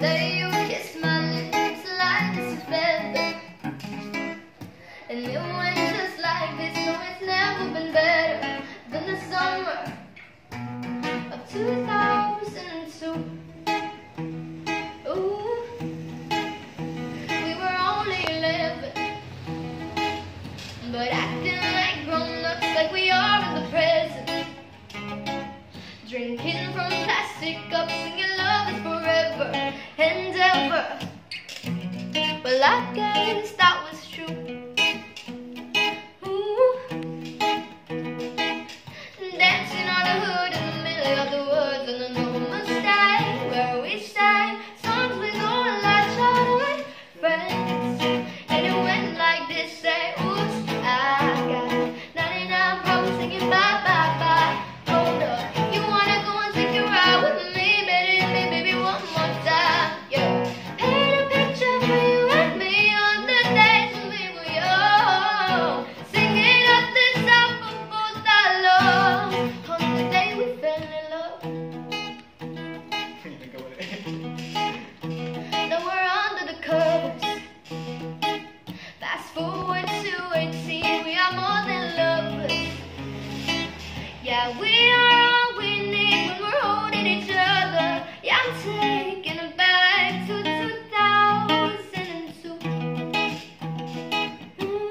you kissed my lips feather. And it went just like this, no, it's never been better than the summer of 2002. Ooh, we were only 11, but acting like like we are in the present. Drinking from plastic cups, singing forever and ever. Well, I can't that We are all winning when we're holding each other. Yeah, I'm taking it back to 2002. Mm -hmm.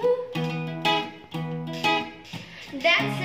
That's